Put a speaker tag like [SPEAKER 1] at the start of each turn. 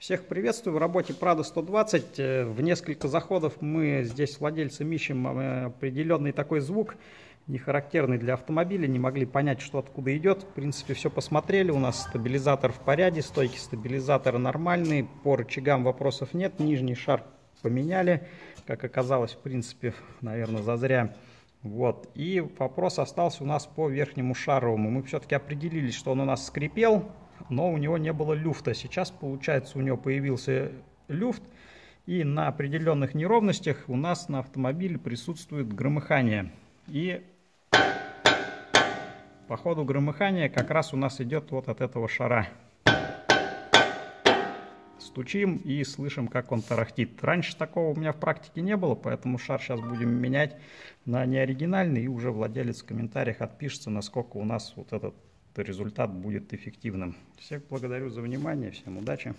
[SPEAKER 1] Всех приветствую в работе Prado 120. Э, в несколько заходов мы здесь владельцам ищем э, определенный такой звук, не характерный для автомобиля, не могли понять, что откуда идет. В принципе, все посмотрели, у нас стабилизатор в порядке, стойки стабилизатора нормальные, по рычагам вопросов нет, нижний шар поменяли, как оказалось, в принципе, наверное, зазря. Вот. И вопрос остался у нас по верхнему шаровому. Мы все-таки определились, что он у нас скрипел, но у него не было люфта. Сейчас, получается, у него появился люфт, и на определенных неровностях у нас на автомобиле присутствует громыхание. И по ходу громыхания как раз у нас идет вот от этого шара. Стучим и слышим, как он тарахтит. Раньше такого у меня в практике не было, поэтому шар сейчас будем менять на неоригинальный. И уже владелец в комментариях отпишется, насколько у нас вот этот результат будет эффективным. Всех благодарю за внимание, всем удачи!